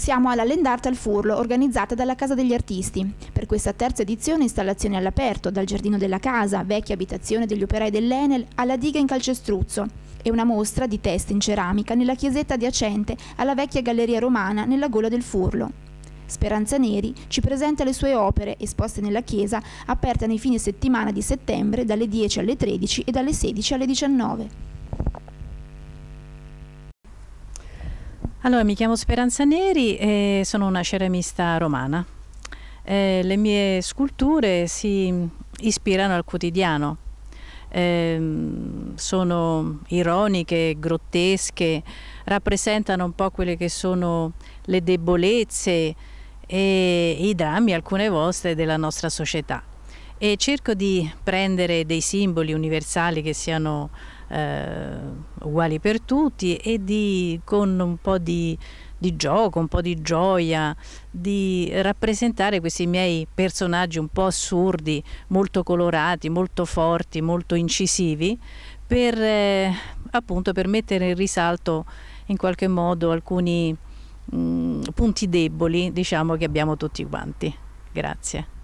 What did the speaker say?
Siamo alla Lendarte al Furlo, organizzata dalla Casa degli Artisti. Per questa terza edizione installazioni all'aperto, dal Giardino della Casa, vecchia abitazione degli operai dell'Enel, alla diga in calcestruzzo e una mostra di teste in ceramica nella chiesetta adiacente alla vecchia galleria romana nella gola del Furlo. Speranza Neri ci presenta le sue opere esposte nella chiesa, aperta nei fine settimana di settembre dalle 10 alle 13 e dalle 16 alle 19. Allora, mi chiamo Speranza Neri e sono una ceramista romana. Eh, le mie sculture si ispirano al quotidiano, eh, sono ironiche, grottesche, rappresentano un po' quelle che sono le debolezze e i drammi alcune volte della nostra società e cerco di prendere dei simboli universali che siano eh, uguali per tutti e di, con un po' di, di gioco, un po' di gioia, di rappresentare questi miei personaggi un po' assurdi, molto colorati, molto forti, molto incisivi, per eh, appunto per mettere in risalto in qualche modo alcuni mh, mm, punti deboli, diciamo, che abbiamo tutti quanti. Grazie.